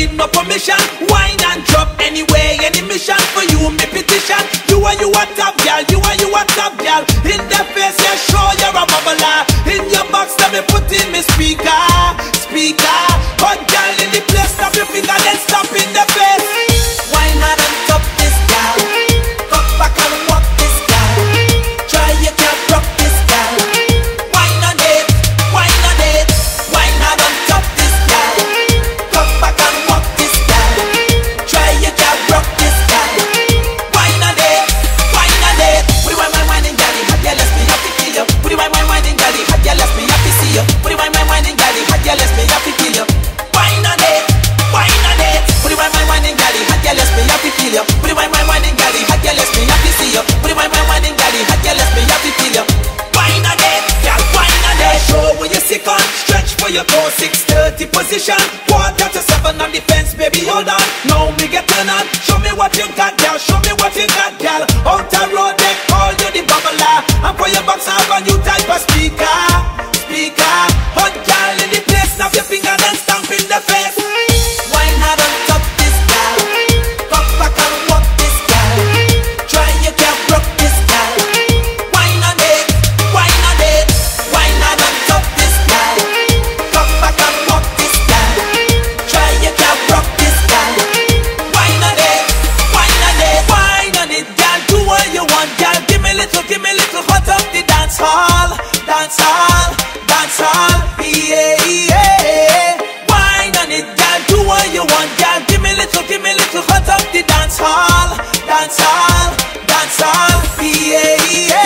need no permission. Wine and drop anyway, any mission for you, me petition. You are you a top girl, you are you a top girl. In the face, yeah, sure you're a bubbler. In your box, let me put in me speaker, speaker. Hot girl you go 630 position? Quarter to seven on defense, baby, hold on. Now me get turn on. Show me what you got, girl. Show me what you got, girl. Out road, they call you the bubbler And for your box up and you type of speaker. the dance hall, dance hall, dance hall, yeah. yeah.